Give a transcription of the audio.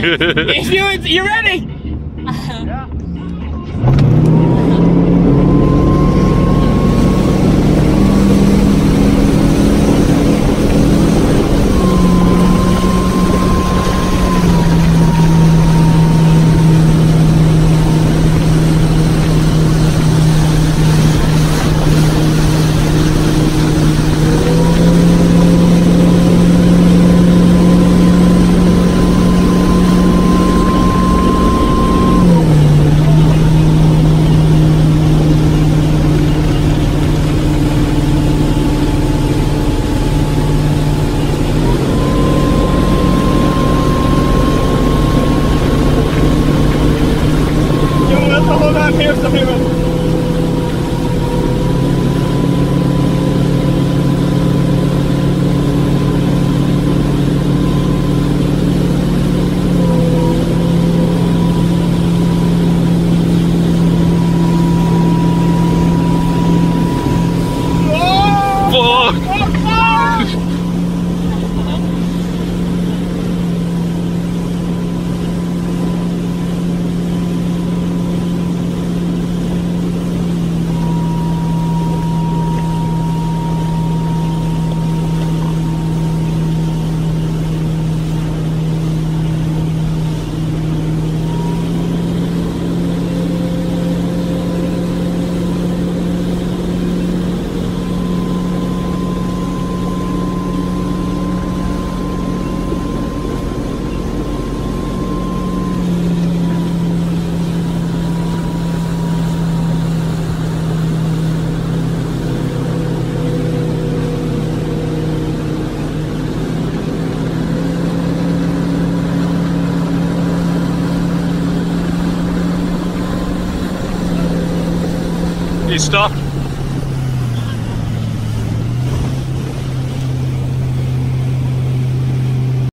you you ready? Yeah. Here's amigos, amigos. He stopped.